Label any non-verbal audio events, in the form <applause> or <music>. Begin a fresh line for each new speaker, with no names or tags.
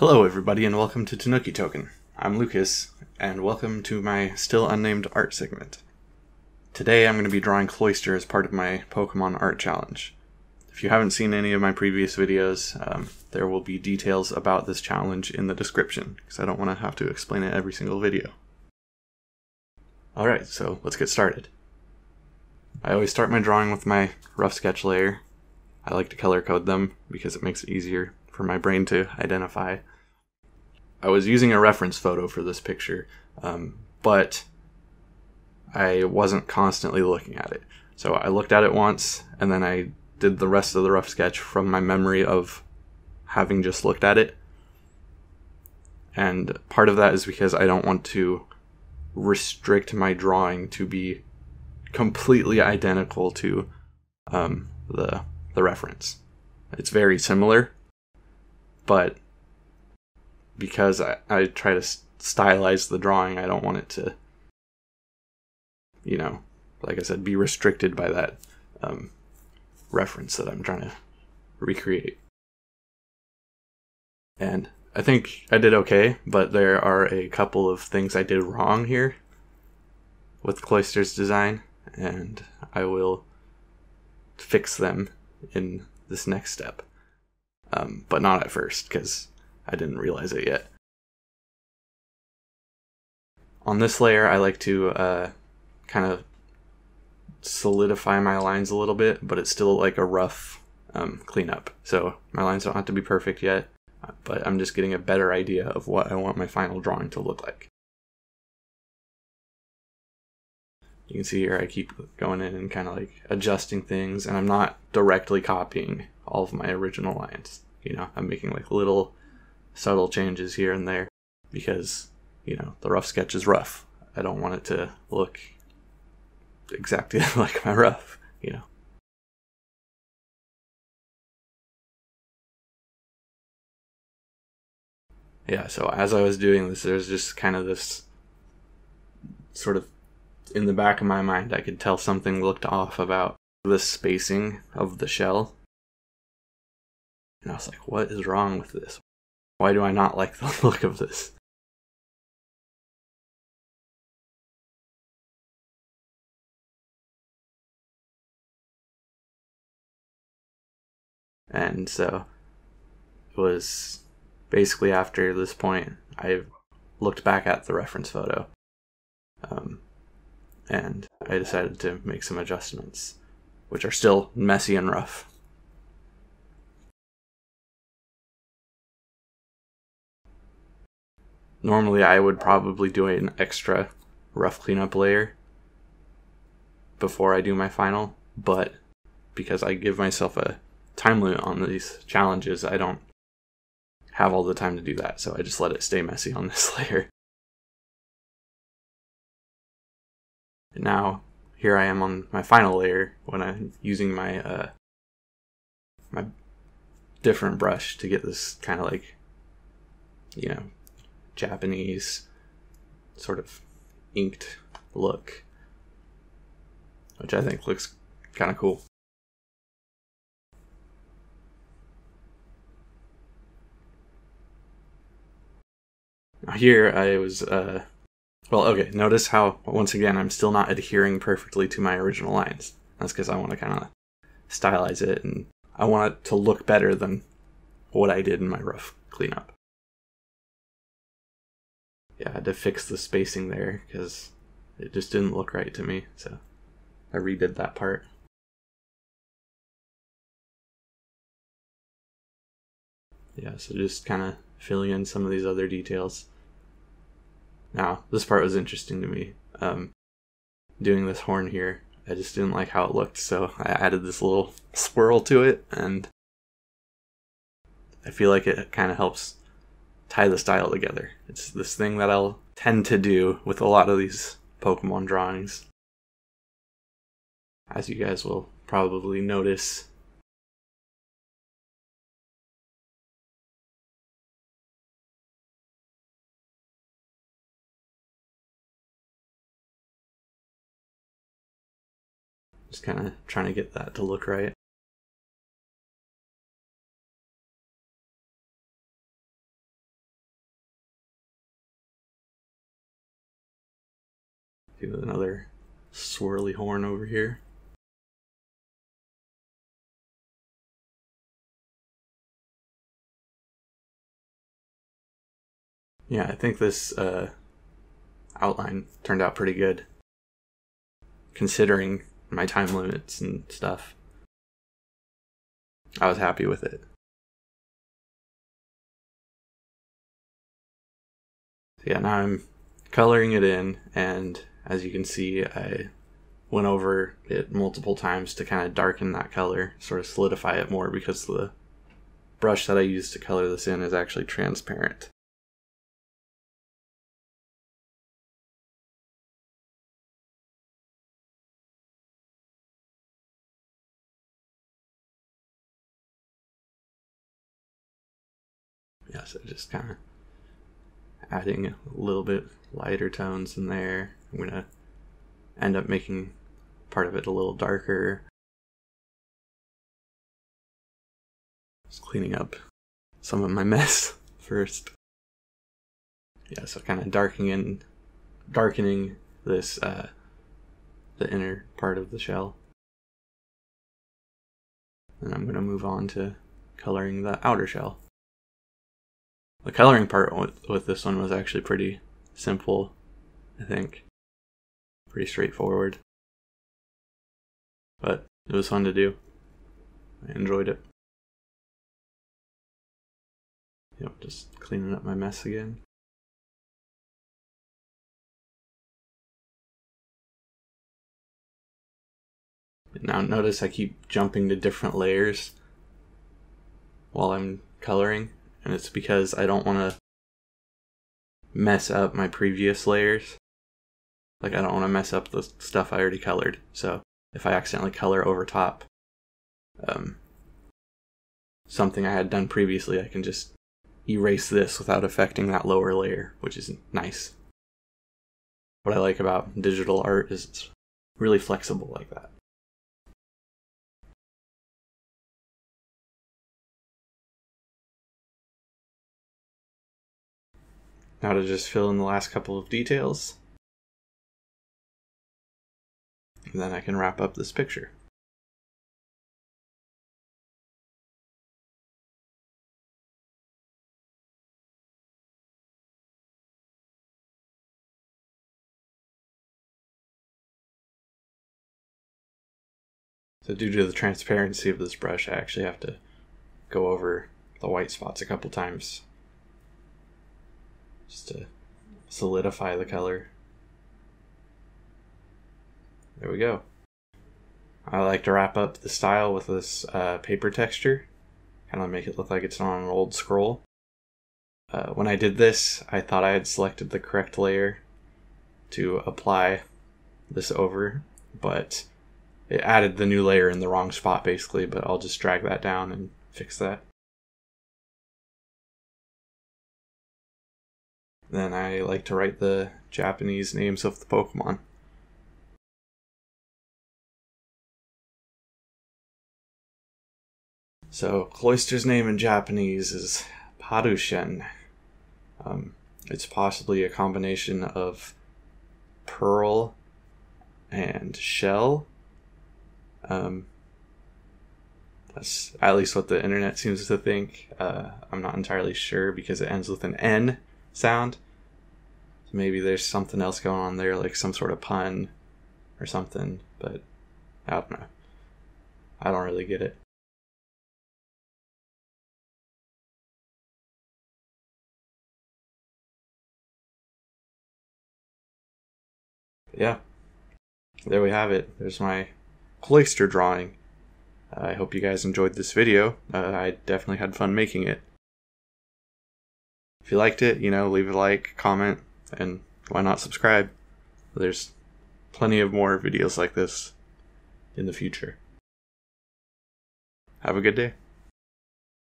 Hello, everybody, and welcome to Tanuki Token. I'm Lucas, and welcome to my still unnamed art segment. Today I'm going to be drawing Cloyster as part of my Pokemon Art Challenge. If you haven't seen any of my previous videos, um, there will be details about this challenge in the description, because I don't want to have to explain it every single video. Alright, so let's get started. I always start my drawing with my rough sketch layer. I like to color code them because it makes it easier for my brain to identify. I was using a reference photo for this picture, um, but I wasn't constantly looking at it. So I looked at it once, and then I did the rest of the rough sketch from my memory of having just looked at it. And part of that is because I don't want to restrict my drawing to be completely identical to um, the the reference. It's very similar, but because I, I try to stylize the drawing, I don't want it to, you know, like I said, be restricted by that um, reference that I'm trying to recreate. And I think I did okay, but there are a couple of things I did wrong here with Cloyster's design, and I will fix them in this next step. Um, but not at first, because I didn't realize it yet. On this layer, I like to uh, kind of solidify my lines a little bit, but it's still like a rough um, cleanup. So my lines don't have to be perfect yet, but I'm just getting a better idea of what I want my final drawing to look like. You can see here I keep going in and kind of like adjusting things, and I'm not directly copying all of my original lines. You know, I'm making like little subtle changes here and there because, you know, the rough sketch is rough. I don't want it to look exactly <laughs> like my rough, you know. Yeah, so as I was doing this, there's just kind of this sort of in the back of my mind, I could tell something looked off about the spacing of the shell. And I was like, what is wrong with this? Why do I not like the <laughs> look of this? And so it was basically after this point, I looked back at the reference photo. Um, and I decided to make some adjustments, which are still messy and rough. Normally, I would probably do an extra rough cleanup layer before I do my final, but because I give myself a time limit on these challenges, I don't have all the time to do that, so I just let it stay messy on <laughs> this layer. Now here I am on my final layer when I'm using my uh, my different brush to get this kind of like you know Japanese sort of inked look, which I think looks kind of cool. Here I was uh, well, okay, notice how, once again, I'm still not adhering perfectly to my original lines. That's because I want to kind of stylize it and I want it to look better than what I did in my rough cleanup. Yeah, I had to fix the spacing there because it just didn't look right to me, so I redid that part. Yeah, so just kind of filling in some of these other details. Now, this part was interesting to me. Um, doing this horn here, I just didn't like how it looked, so I added this little <laughs> swirl to it, and I feel like it kind of helps tie the style together. It's this thing that I'll tend to do with a lot of these Pokemon drawings. As you guys will probably notice Just kind of trying to get that to look right. Do another swirly horn over here. Yeah, I think this uh, outline turned out pretty good, considering my time limits and stuff. I was happy with it. So yeah, now I'm coloring it in, and as you can see, I went over it multiple times to kind of darken that color, sort of solidify it more because the brush that I used to color this in is actually transparent. yeah, so just kind of adding a little bit lighter tones in there. I'm gonna end up making part of it a little darker. Just cleaning up some of my mess <laughs> first. Yeah, so kind of darkening darkening this uh, the inner part of the shell. And I'm gonna move on to coloring the outer shell. The coloring part with, with this one was actually pretty simple, I think. Pretty straightforward. But it was fun to do. I enjoyed it. Yep, just cleaning up my mess again. Now notice I keep jumping to different layers while I'm coloring and it's because I don't want to mess up my previous layers. Like, I don't want to mess up the stuff I already colored. So, if I accidentally color over top um, something I had done previously, I can just erase this without affecting that lower layer, which is nice. What I like about digital art is it's really flexible like that. Now to just fill in the last couple of details. Then I can wrap up this picture. So due to the transparency of this brush, I actually have to go over the white spots a couple times just to solidify the color. There we go. I like to wrap up the style with this uh, paper texture, kind of make it look like it's on an old scroll. Uh, when I did this, I thought I had selected the correct layer to apply this over, but it added the new layer in the wrong spot basically, but I'll just drag that down and fix that. Then I like to write the Japanese names of the Pokemon. So, Cloyster's name in Japanese is Parushen. Um, it's possibly a combination of pearl and shell. Um, that's at least what the internet seems to think. Uh, I'm not entirely sure because it ends with an N sound. So maybe there's something else going on there, like some sort of pun or something, but I don't know. I don't really get it. Yeah, there we have it. There's my Cloyster drawing. I hope you guys enjoyed this video. Uh, I definitely had fun making it. If you liked it, you know, leave a like, comment, and why not subscribe? There's plenty of more videos like this in the future. Have a good day.